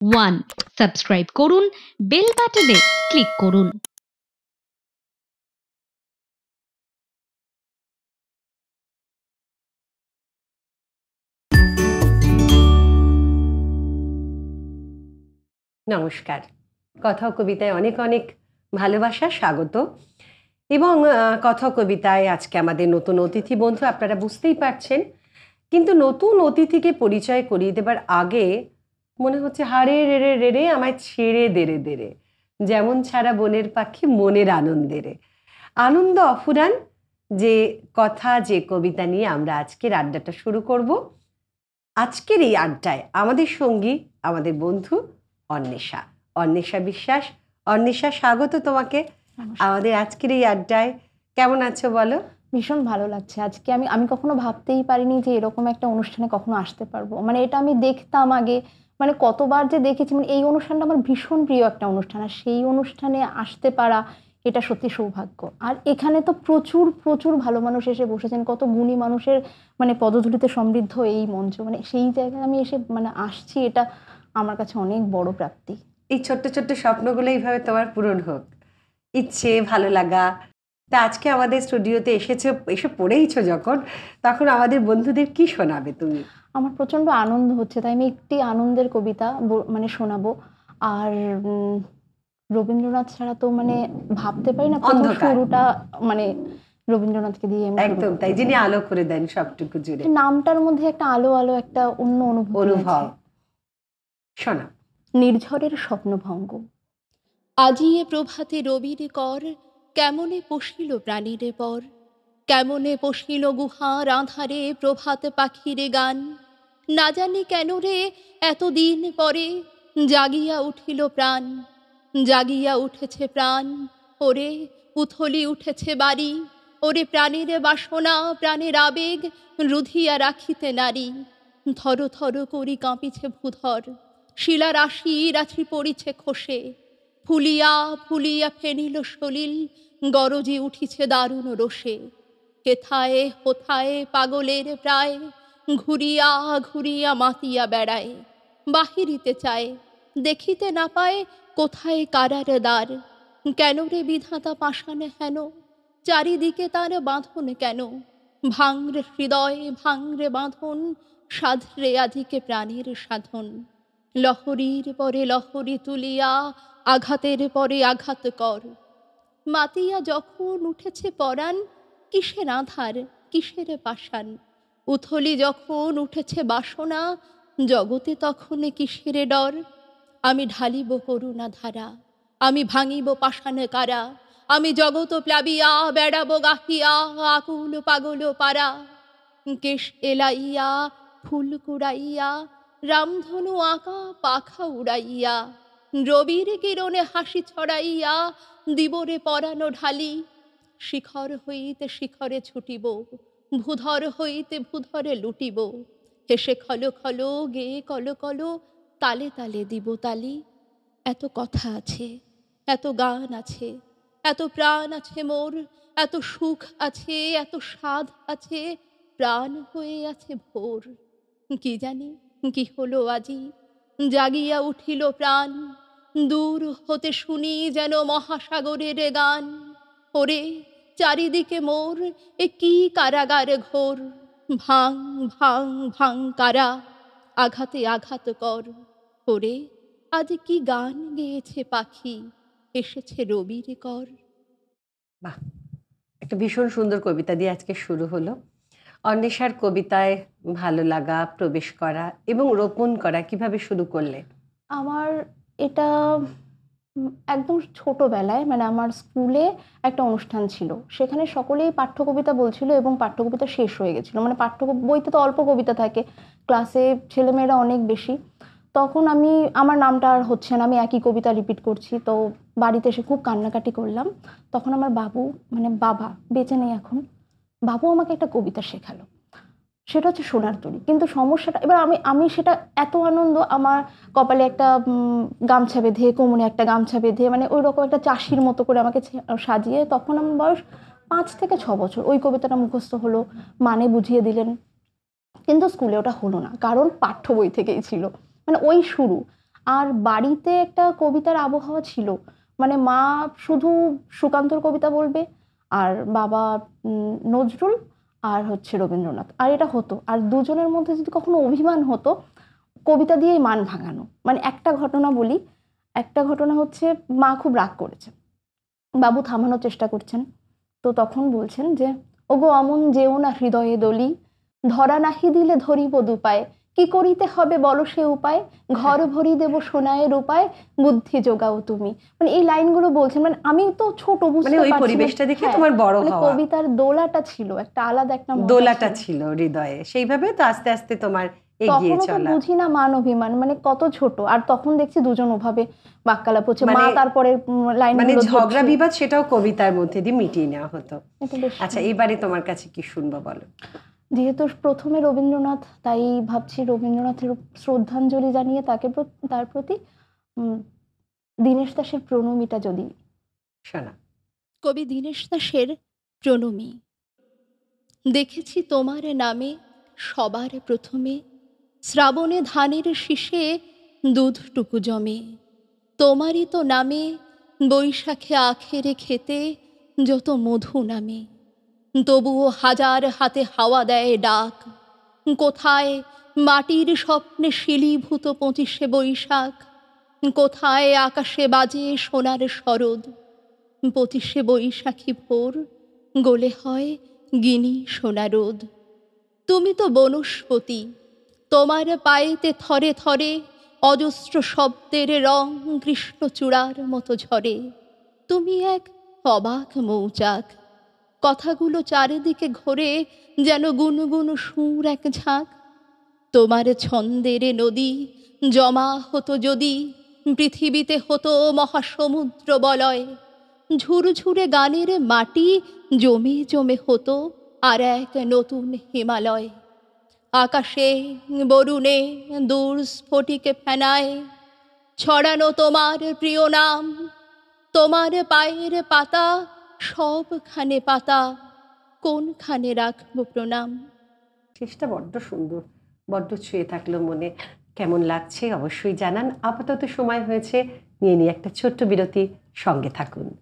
One subscribe করুন bell বাটনে click করুন। নমস্কার। কথা কবিতায় অনেক অনেক ভালোবাসা, স্বাগত। এবং কথা কবিতায় আজকে আমাদের নতুন অতিথি বন্ধু আপনারা বুঝতেই পারছেন। কিন্তু নতুন অতিথিকে পরিচয় করিয়ে দেবার আগে মনে হচ্ছে হারে রেড়ে রেড়ে আমায় ছেড়ে দেরে দেরে যেমন ছাড়া বনের পাখি মনের আনন্দেরে আনন্দ অফুরান যে কথা যে কবিতা নিয়ে আমরা আজকের আড্ডাটা শুরু করব। আজকের এই আড্ডায় আমাদের সঙ্গী আমাদের বন্ধু অন্বেষা। অন্বেষা বিশ্বাস। অন্বেষা স্বাগত তোমাকে। আমাদের আজকের এই আড্ডায় কেমন আছো বলো? ভীষণ ভালো লাগছে। আজকে আমি আমি কখনো ভাবতেই পারিনি যে এরকম একটা অনুষ্ঠানে কখনো আসতে পারব। মানে এটা আমি দেখতাম আগে মানে কতবার যে দেখেছি মানে এই অনুষ্ঠানটা আমার ভীষণ প্রিয় একটা অনুষ্ঠান। আর সেই অনুষ্ঠানে আসতে পারা, এটা সত্যি সৌভাগ্য। আর এখানে তো প্রচুর প্রচুর ভালো মানুষ এসে বসেছেন। কত গুণী মানুষের মানে পদধূলিতে সমৃদ্ধ এই মঞ্চ। মানে সেই জায়গায় আমি এসে মানে আসছি, এটা আমার কাছে অনেক বড় প্রাপ্তি। এই ছোট্ট ছোট্ট স্বপ্নগুলো এইভাবে তোমার পূরণ হোক। ইচ্ছে, ভালো লাগা। তা আজকে আমাদের স্টুডিওতে এসেছ এসে পড়েইছো যখন তখন আমাদের বন্ধুদের কি শোনাবে তুমি? আমার প্রচণ্ড আনন্দ হচ্ছে তাই আমি একটি আনন্দের কবিতা মানে শোনাবো। আর রবীন্দ্রনাথ ছাড়া তো মানে ভাবতে পারি না। শুরুটা মানে রবীন্দ্রনাথকে দিয়ে একদম তাই যিনি আলো করে দেন সবটুকু জুড়ে। নামটার মধ্যে একটা আলো আলো একটা অন্য অনুভূতি অনুভব। আছে। শোনা নির্ঝরের স্বপ্নভঙ্গ। আজিয়ে প্রভাতে রবির কর কেমনে পশিল প্রাণীরে পর? কেমনে পশিল গুহার আধারে প্রভাত পাখিরে গান? না জানি কেন রে এতদিন পরে জাগিয়া উঠিল প্রাণ। জাগিয়া উঠেছে প্রাণ। ওরে, উথলি উঠেছে বাড়ি। ওরে প্রাণের বাসনা, প্রাণের আবেগ রুধিয়া রাখিতে নারী। থর থর করি কাঁপিছে ভূধর। শিলা রাশি রাশি পড়িছে খসে। ফুলিয়া ফুলিয়া ফেনিল সলিল গরজি উঠিছে দারুণ রোষে। হেথায়, হোথায় পাগলের প্রায়, ঘুরিয়া ঘুরিয়া মাতিয়া বেড়ায়। বাহিরিতে চায়, দেখিতে না পায় কোথায় কারার দ্বার। কেন রে বিধাতা পাষাণে হেন? চারিদিকে তার বাঁধন কেন? ভাঙরে হৃদয়, ভাঙরে বাঁধন, সাধরে আধিকে প্রাণীর সাধন। লহরীর পরে লহরী তুলিয়া, আঘাতের পরে আঘাত কর। মাতিয়া যখন উঠেছে পরাণ, কিসের আধার, কিসের পাষাণ? উথলি যখন উঠেছে বাসনা, জগতে তখন কিসের ডর? আমি ঢালিব করুণা ধারা আমি ভাঙিব পাষাণ কারা? আমি জগত প্লাবিয়া, বেড়াবো গাহিয়া, আকুল পাগল পারা। কেশ এলাইয়া, ফুল কুড়াইয়া, রামধনু আঁকা, পাখা উড়াইয়া। রবির কিরণে হাসি ছড়াইয়া দিবরে পরানো ঢালি। শিখর হইতে শিখরে ছুটিব, ভূধর হইতে ভূধরে লুটিব। হেসে খল খল, গে কল কল, তালে তালে দিব তালি। এত কথা আছে, এত গান আছে, এত প্রাণ আছে মোর, এত সুখ আছে, এত স্বাদ আছে, প্রাণ হয়ে আছে ভোর। কি জানি, কি হলো আজি? জাগিয়া উঠিল প্রাণ। দূর হতে শুনি যেন মহাসাগরের গান। ওরে চারিদিকে মোর এ কি কারাগার ঘোর। ভাং ভাং ভাং কারা আঘাতে আঘাত কর। ওরে আজ কি গান গেয়েছে পাখি এসেছে রবির কর। বাহ একটা ভীষণ সুন্দর কবিতা দিয়ে আজকে শুরু হলো। অন্বেষার কবিতায় ভালো লাগা প্রবেশ করা এবং রোপণ করা কীভাবে শুরু করলে? আমার এটা একদম ছোটোবেলায় মানে আমার স্কুলে একটা অনুষ্ঠান ছিল। সেখানে সকলেই পাঠ্য কবিতা বলছিল এবং পাঠ্য কবিতা শেষ হয়ে গেছিল। মানে পাঠ্য বইতে তো অল্প কবিতা থাকে, ক্লাসে ছেলেমেয়েরা অনেক বেশি। তখন আমি, আমার নামটা আর হচ্ছে না, আমি একই কবিতা রিপিট করছি। তো বাড়িতে এসে খুব কান্নাকাটি করলাম। তখন আমার বাবু মানে বাবা, বেঁচে নেই এখন। বাবু আমাকে একটা কবিতা শেখালো। সেটা হচ্ছে সোনার তরী। কিন্তু সমস্যাটা, এবার আমি আমি সেটা এত আনন্দ আমার কপালে একটা গামছা বেঁধে, কোমরে একটা গামছা বেঁধে মানে ওই রকম একটা চাষির মতো করে আমাকে সাজিয়ে তখন আমার বয়স পাঁচ থেকে ছ বছর। ওই কবিতাটা মুখস্থ হলো মানে বুঝিয়ে দিলেন। কিন্তু স্কুলে ওটা হলো না, কারণ পাঠ্য বই থেকেই ছিল। মানে ওই শুরু। আর বাড়িতে একটা কবিতার আবহাওয়া ছিল। মানে মা শুধু সুকান্তর কবিতা বলবে, আর বাবা নজরুল আর হচ্ছে রবীন্দ্রনাথ। আর এটা হতো। আর দুজনের মধ্যে যদি কখনো অভিমান হতো, কবিতা দিয়েই মান ভাঙানো। মানে একটা ঘটনা বলি, একটা ঘটনা হচ্ছে মা খুব রাগ করেছে বাবু থামানোর চেষ্টা করছেন। তো তখন বলছেন যে, ওগো অমন যেও না হৃদয়ে দলি, ধরা নাহি দিলে ধরিব দুপায়। কি করিতে হবে বলো সে উপায়? ঘর ভরি দেব সোনায়ের উপায় বুদ্ধি যোগাও তুমি। মানে এই লাইনগুলো বলছেন মানে আমি তো ছোট বুঝতে মানে পারছি পরিবেশটা দেখে হ্যাঁ, তোমার বড় মানে হওয়া। কবিতার দোলাটা ছিল একটা আলাদা একটা দোলাটা ছিল। হৃদয়ে। সেইভাবে তো আস্তে আস্তে তোমার এগিয়ে চলা। বুঝি না মান অভিমান মানে কত ছোট। আর তখন দেখছি দুজন ওভাবে বাক্যালাপ হচ্ছে। মা মানে- তারপরে লাইন মানে ঝগড়া বিবাদ সেটাও কবিতার মধ্যে দিয়ে মিটিয়ে নেওয়া হতো। আচ্ছা এবারে তোমার কাছে কি শুনব বলো? যেহেতু প্রথমে রবীন্দ্রনাথ তাই ভাবছি রবীন্দ্রনাথের শ্রদ্ধাঞ্জলি জানিয়ে তাকে তার প্রতি দীনেশ দাসের প্রণমিটা যদি শোনা। কবি দীনেশ দাসের প্রণমী। দেখেছি তোমার নামে সবার প্রথমে শ্রাবণে ধানের শীষে দুধটুকু জমে। তোমারই তো নামে বৈশাখে আখেরে খেতে যত মধু নামে। তবুও হাজার হাতে হাওয়া দেয় ডাক। কোথায় মাটির স্বপ্নে শিলীভূত পঁচিশে বৈশাখ? কোথায় আকাশে বাজে সোনার শরদ পঁচিশে বৈশাখী ভোর গোলে হয় গিনি সোনা রোদ। তুমি তো বনস্পতি, তোমার পায়েতে থরে থরে অজস্র শব্দের রং কৃষ্ণচূড়ার মতো ঝরে। তুমি এক অবাক মৌচাক কথাগুলো চারিদিকে ঘোরে যেন গুনগুন সুর এক ঝাঁক। তোমার ছন্দের নদী জমা হতো যদি, পৃথিবীতে হতো মহাসমুদ্র বলয়। ঝুরঝুরে গানের মাটি জমে জমে হতো আর এক নতুন হিমালয়। আকাশে, বরুণে দূর স্ফটিকে ফেনায়, ছড়ানো তোমার প্রিয় নাম। তোমার পায়ের পাতা সবখানে পাতা, কোনখানে রাখব প্রণাম? শেষটা বড্ড সুন্দর, বড্ড ছুঁয়ে থাকল মনে। কেমন লাগছে অবশ্যই জানান। আপাতত সময় হয়েছে। নিয়ে নিয়ে একটা ছোট্ট বিরতি। সঙ্গে থাকুন।